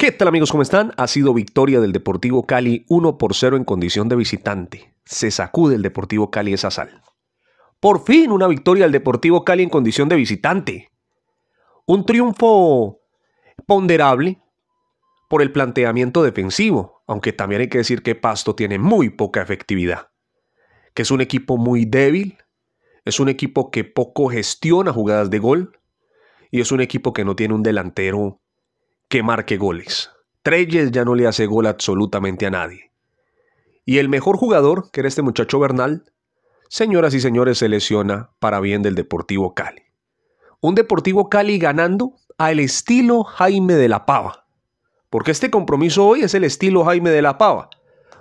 ¿Qué tal amigos? ¿Cómo están? Ha sido victoria del Deportivo Cali 1 por 0 en condición de visitante. Se sacude el Deportivo Cali esa sal. Por fin una victoria del Deportivo Cali en condición de visitante. Un triunfo ponderable por el planteamiento defensivo, aunque también hay que decir que Pasto tiene muy poca efectividad. Que es un equipo muy débil, es un equipo que poco gestiona jugadas de gol y es un equipo que no tiene un delantero que marque goles. Treyes ya no le hace gol absolutamente a nadie. Y el mejor jugador, que era este muchacho Bernal, señoras y señores, se lesiona para bien del Deportivo Cali. Un Deportivo Cali ganando al estilo Jaime de la Pava. Porque este compromiso hoy es el estilo Jaime de la Pava.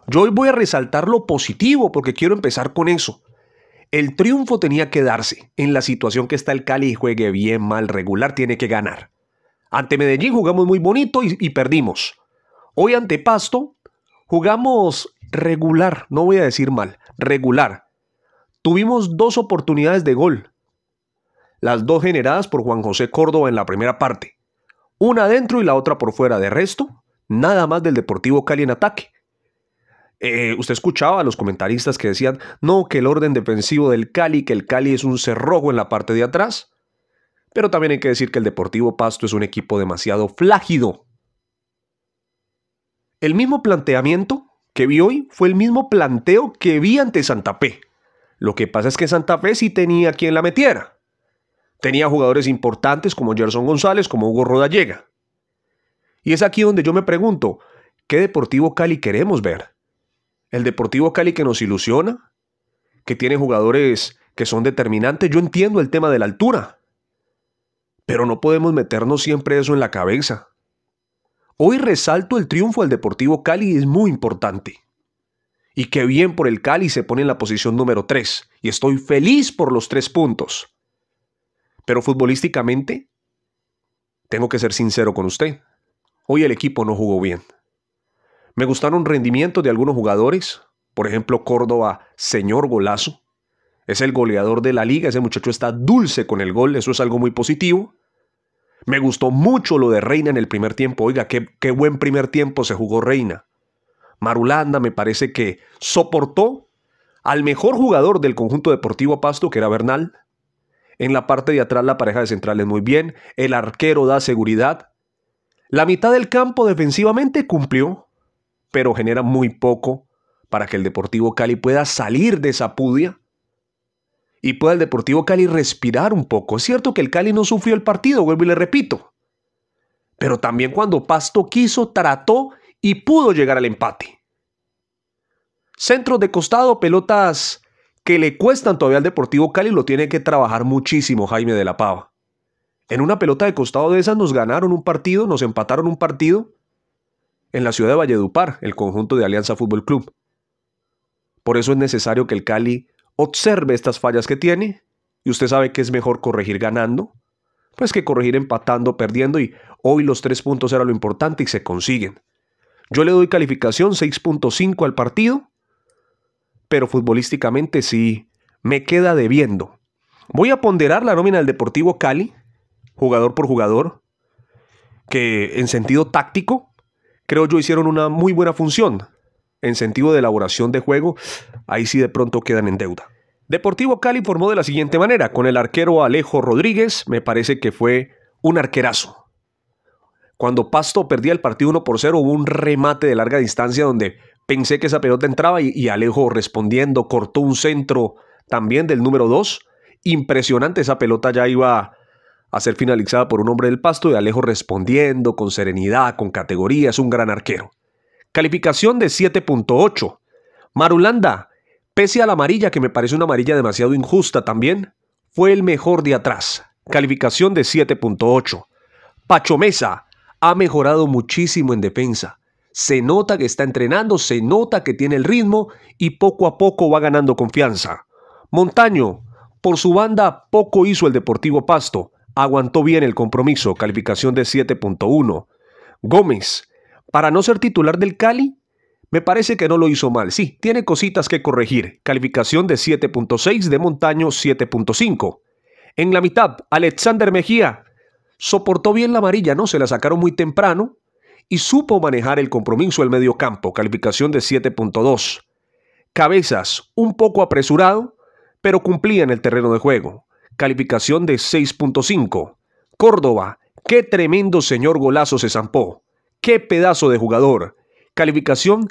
Yo hoy voy a resaltar lo positivo porque quiero empezar con eso. El triunfo tenía que darse. En la situación que está el Cali y juegue bien, mal, regular, tiene que ganar. Ante Medellín jugamos muy bonito y, perdimos. Hoy ante Pasto jugamos regular, no voy a decir mal, regular. Tuvimos dos oportunidades de gol. Las dos generadas por Juan José Córdoba en la primera parte. Una adentro y la otra por fuera. De resto, nada más del Deportivo Cali en ataque. Eh, usted escuchaba a los comentaristas que decían, no, que el orden defensivo del Cali, que el Cali es un cerrojo en la parte de atrás. Pero también hay que decir que el Deportivo Pasto es un equipo demasiado flágido. El mismo planteamiento que vi hoy fue el mismo planteo que vi ante Santa Fe. Lo que pasa es que Santa Fe sí tenía quien la metiera. Tenía jugadores importantes como Gerson González, como Hugo Rodallega. Y es aquí donde yo me pregunto, ¿qué Deportivo Cali queremos ver? ¿El Deportivo Cali que nos ilusiona? ¿Que tiene jugadores que son determinantes? Yo entiendo el tema de la altura. Pero no podemos meternos siempre eso en la cabeza. Hoy resalto el triunfo del Deportivo Cali es muy importante. Y qué bien por el Cali se pone en la posición número 3. Y estoy feliz por los tres puntos. Pero futbolísticamente, tengo que ser sincero con usted. Hoy el equipo no jugó bien. Me gustaron rendimientos de algunos jugadores. Por ejemplo, Córdoba, señor golazo. Es el goleador de la liga. Ese muchacho está dulce con el gol. Eso es algo muy positivo. Me gustó mucho lo de Reina en el primer tiempo. Oiga, qué, qué buen primer tiempo se jugó Reina. Marulanda me parece que soportó al mejor jugador del conjunto deportivo Pasto, que era Bernal. En la parte de atrás la pareja de centrales muy bien. El arquero da seguridad. La mitad del campo defensivamente cumplió, pero genera muy poco para que el Deportivo Cali pueda salir de esa pudia y pueda el Deportivo Cali respirar un poco. Es cierto que el Cali no sufrió el partido, vuelvo y le repito. Pero también cuando Pasto quiso, trató y pudo llegar al empate. Centros de costado, pelotas que le cuestan todavía al Deportivo Cali, lo tiene que trabajar muchísimo Jaime de la Pava. En una pelota de costado de esas nos ganaron un partido, nos empataron un partido en la ciudad de Valledupar, el conjunto de Alianza Fútbol Club. Por eso es necesario que el Cali observe estas fallas que tiene y usted sabe que es mejor corregir ganando, pues que corregir empatando, perdiendo y hoy los tres puntos era lo importante y se consiguen. Yo le doy calificación 6.5 al partido, pero futbolísticamente sí me queda debiendo. Voy a ponderar la nómina del Deportivo Cali, jugador por jugador, que en sentido táctico, creo yo hicieron una muy buena función en sentido de elaboración de juego, ahí sí de pronto quedan en deuda. Deportivo Cali formó de la siguiente manera, con el arquero Alejo Rodríguez, me parece que fue un arquerazo. Cuando Pasto perdía el partido 1 por 0, hubo un remate de larga distancia donde pensé que esa pelota entraba y, y Alejo respondiendo, cortó un centro también del número 2. Impresionante, esa pelota ya iba a ser finalizada por un hombre del Pasto y Alejo respondiendo con serenidad, con categoría, es un gran arquero. Calificación de 7.8. Marulanda, pese a la amarilla, que me parece una amarilla demasiado injusta también, fue el mejor de atrás. Calificación de 7.8. Pacho Mesa ha mejorado muchísimo en defensa. Se nota que está entrenando, se nota que tiene el ritmo y poco a poco va ganando confianza. Montaño, por su banda, poco hizo el Deportivo Pasto. Aguantó bien el compromiso, calificación de 7.1. Gómez, para no ser titular del Cali, me parece que no lo hizo mal. Sí, tiene cositas que corregir. Calificación de 7.6, de Montaño 7.5. En la mitad, Alexander Mejía soportó bien la amarilla, ¿no? Se la sacaron muy temprano y supo manejar el compromiso del medio campo, calificación de 7.2. Cabezas, un poco apresurado, pero cumplía en el terreno de juego, calificación de 6.5. Córdoba, qué tremendo señor golazo se zampó, qué pedazo de jugador, calificación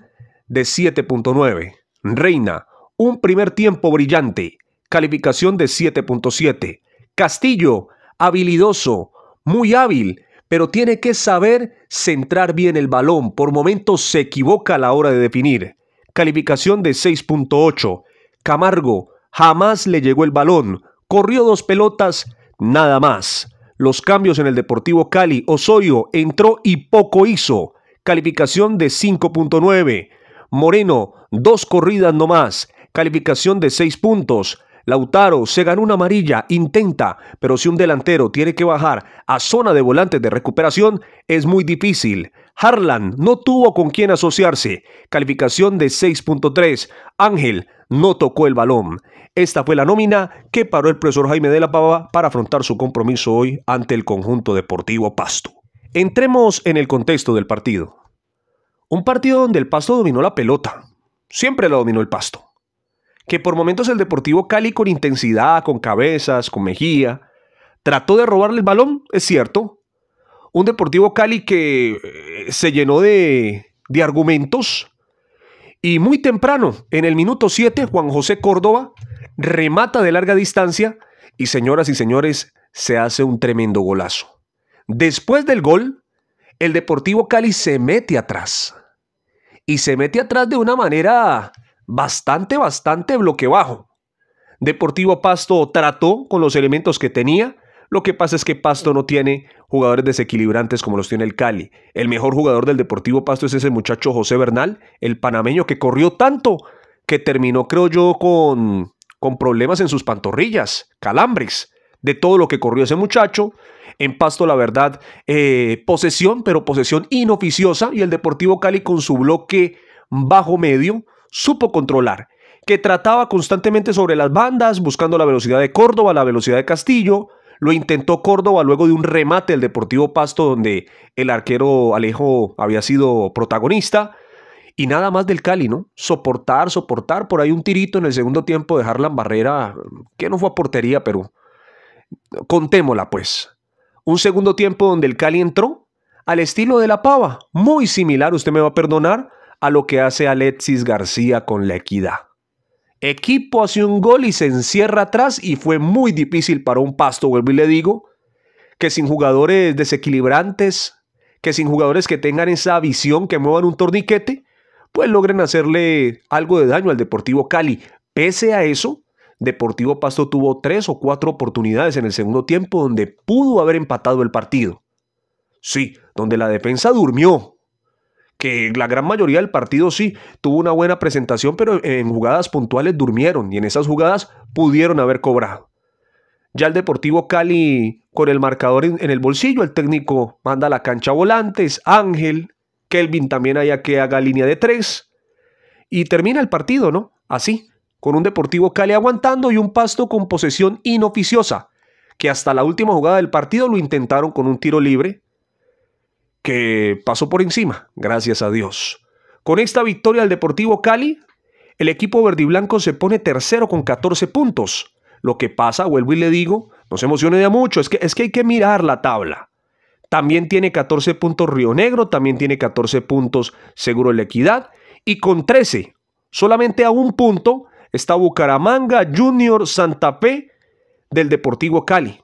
de 7.9. Reina, un primer tiempo brillante, calificación de 7.7. Castillo, habilidoso, muy hábil, pero tiene que saber centrar bien el balón. Por momentos se equivoca a la hora de definir. Calificación de 6.8. Camargo, jamás le llegó el balón. Corrió dos pelotas, nada más. Los cambios en el Deportivo Cali. Osorio entró y poco hizo. Calificación de 5.9. Moreno, dos corridas nomás. Calificación de 6 puntos. Lautaro se ganó una amarilla, intenta, pero si un delantero tiene que bajar a zona de volantes de recuperación, es muy difícil. Harlan no tuvo con quién asociarse. Calificación de 6.3. Ángel no tocó el balón. Esta fue la nómina que paró el profesor Jaime de la Pava para afrontar su compromiso hoy ante el conjunto deportivo Pasto. Entremos en el contexto del partido. Un partido donde el Pasto dominó la pelota. Siempre la dominó el Pasto que por momentos el Deportivo Cali con intensidad, con cabezas, con Mejía, trató de robarle el balón, es cierto. Un Deportivo Cali que eh, se llenó de, de argumentos y muy temprano, en el minuto 7, Juan José Córdoba remata de larga distancia y señoras y señores, se hace un tremendo golazo. Después del gol, el Deportivo Cali se mete atrás. Y se mete atrás de una manera bastante, bastante bloque bajo. Deportivo Pasto trató con los elementos que tenía. Lo que pasa es que Pasto no tiene jugadores desequilibrantes como los tiene el Cali. El mejor jugador del Deportivo Pasto es ese muchacho José Bernal, el panameño que corrió tanto que terminó, creo yo, con, con problemas en sus pantorrillas, calambres, de todo lo que corrió ese muchacho. En Pasto, la verdad, eh, posesión, pero posesión inoficiosa. Y el Deportivo Cali con su bloque bajo medio supo controlar, que trataba constantemente sobre las bandas, buscando la velocidad de Córdoba, la velocidad de Castillo. Lo intentó Córdoba luego de un remate del Deportivo Pasto donde el arquero Alejo había sido protagonista. Y nada más del Cali, ¿no? Soportar, soportar. Por ahí un tirito en el segundo tiempo de Harlan Barrera, que no fue a portería, pero contémosla pues. Un segundo tiempo donde el Cali entró al estilo de la pava, muy similar, usted me va a perdonar, a lo que hace Alexis García con la equidad. Equipo hace un gol y se encierra atrás y fue muy difícil para un pasto, vuelvo y le digo, que sin jugadores desequilibrantes, que sin jugadores que tengan esa visión, que muevan un torniquete, pues logren hacerle algo de daño al Deportivo Cali. Pese a eso, Deportivo Pasto tuvo tres o cuatro oportunidades en el segundo tiempo donde pudo haber empatado el partido. Sí, donde la defensa durmió, que la gran mayoría del partido sí tuvo una buena presentación, pero en jugadas puntuales durmieron y en esas jugadas pudieron haber cobrado. Ya el Deportivo Cali con el marcador en, el bolsillo, el técnico manda a la cancha volantes, Ángel, Kelvin también haya que haga línea de tres y termina el partido, ¿no? Así, con un Deportivo Cali aguantando y un pasto con posesión inoficiosa, que hasta la última jugada del partido lo intentaron con un tiro libre, que pasó por encima, gracias a Dios. Con esta victoria al Deportivo Cali, el equipo verde y blanco se pone tercero con 14 puntos. Lo que pasa, vuelvo y le digo, no se emocione ya mucho, es que, es que hay que mirar la tabla. También tiene 14 puntos Río Negro, también tiene 14 puntos Seguro La Equidad y con 13, solamente a un punto, está Bucaramanga Junior Santa Fe del Deportivo Cali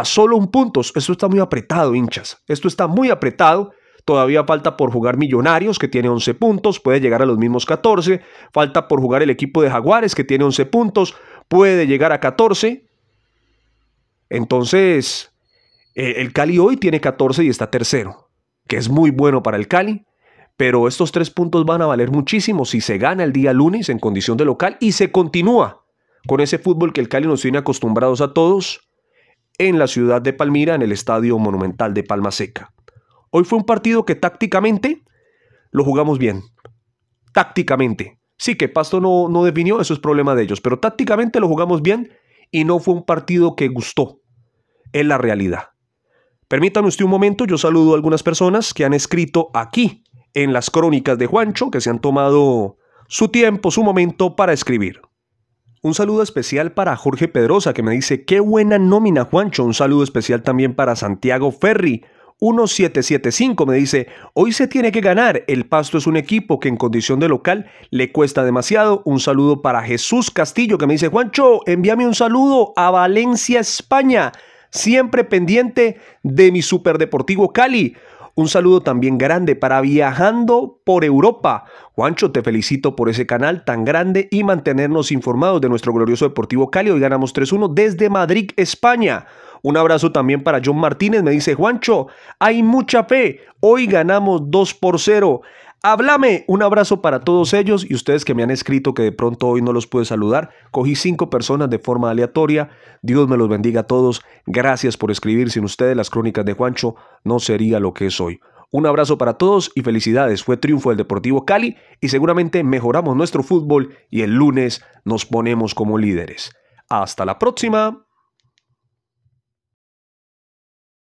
a solo un punto. Esto está muy apretado, hinchas. Esto está muy apretado. Todavía falta por jugar Millonarios, que tiene 11 puntos, puede llegar a los mismos 14. Falta por jugar el equipo de Jaguares, que tiene 11 puntos, puede llegar a 14. Entonces, eh, el Cali hoy tiene 14 y está tercero, que es muy bueno para el Cali. Pero estos tres puntos van a valer muchísimo si se gana el día lunes en condición de local y se continúa con ese fútbol que el Cali nos tiene acostumbrados a todos en la ciudad de Palmira, en el Estadio Monumental de Palma Seca. Hoy fue un partido que tácticamente lo jugamos bien. Tácticamente. Sí que Pasto no, no definió, eso es problema de ellos, pero tácticamente lo jugamos bien y no fue un partido que gustó. Es la realidad. Permítame usted un momento, yo saludo a algunas personas que han escrito aquí en las crónicas de Juancho, que se han tomado su tiempo, su momento para escribir. Un saludo especial para Jorge Pedrosa que me dice, qué buena nómina Juancho. Un saludo especial también para Santiago Ferri. 1775 me dice, hoy se tiene que ganar, el Pasto es un equipo que en condición de local le cuesta demasiado. Un saludo para Jesús Castillo que me dice, Juancho, envíame un saludo a Valencia, España, siempre pendiente de mi Superdeportivo Cali. Un saludo también grande para Viajando por Europa. Juancho, te felicito por ese canal tan grande y mantenernos informados de nuestro glorioso Deportivo Cali. Hoy ganamos 3-1 desde Madrid, España. Un abrazo también para John Martínez. Me dice, Juancho, hay mucha fe. Hoy ganamos 2 por 0. Háblame, un abrazo para todos ellos y ustedes que me han escrito que de pronto hoy no los pude saludar. Cogí cinco personas de forma aleatoria. Dios me los bendiga a todos. Gracias por escribir. Sin ustedes las crónicas de Juancho no sería lo que es hoy. Un abrazo para todos y felicidades. Fue triunfo del Deportivo Cali y seguramente mejoramos nuestro fútbol y el lunes nos ponemos como líderes. Hasta la próxima.